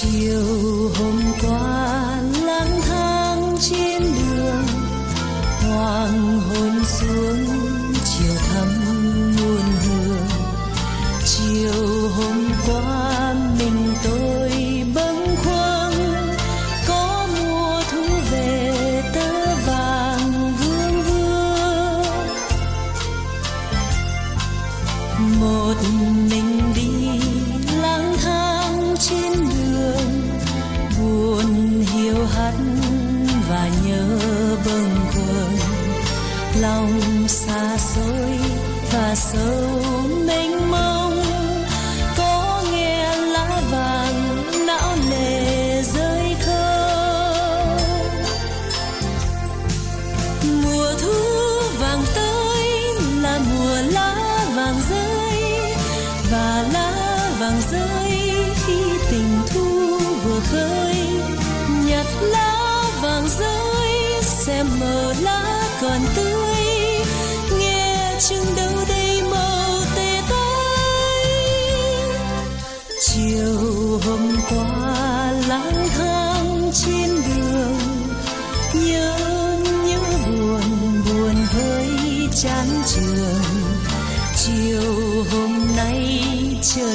chiều hôm qua lang thang trên đường, hoàng hôn xuống chiều thắm muôn hương. Chiều hôm qua mình tôi bâng khuâng, có mùa thu về tơ vàng vương vương. Một mình đi lang thang trên đường, buồn hiu hắt và nhớ bâng khuâng. Lòng xa xôi và sâu mênh mông, có nghe lá vàng não nề rơi không mùa thu vàng tới là mùa lá vàng rơi và lá vàng rơi khi tình thu vừa khơi. Nhặt lá vàng rơi xem mờ lá còn tươi. Nghe chừng đâu đây màu tê tái. Chiều hôm qua lang thang trên đường, nhớ nhớ buồn buồn hơi chán trường chiều hôm nay chờ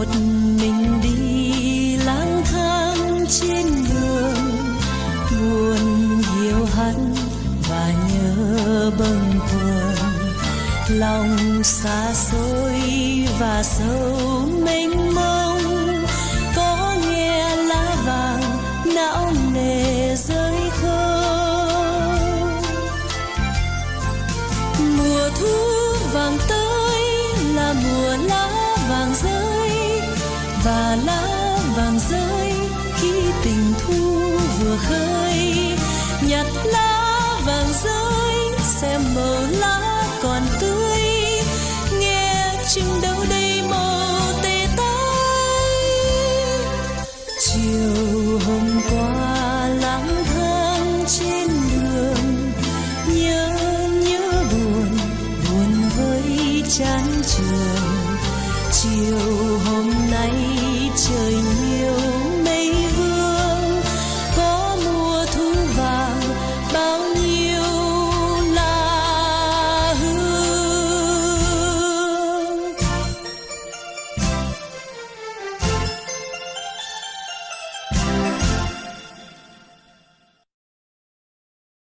một mình đi lang thang trên đường buồn hiu hắt và nhớ bâng khuâng. Lòng xa xôi và sâu mênh mông, có nghe lá vàng não nề rơi không mùa thu vàng tới là mùa lá vàng rơi và lá vàng rơi khi tình thu vừa khơi. Nhặt lá vàng rơi, xem màu lá còn tươi. Nghe chừng đâu đây? chiều hôm nay trời